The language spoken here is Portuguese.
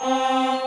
Música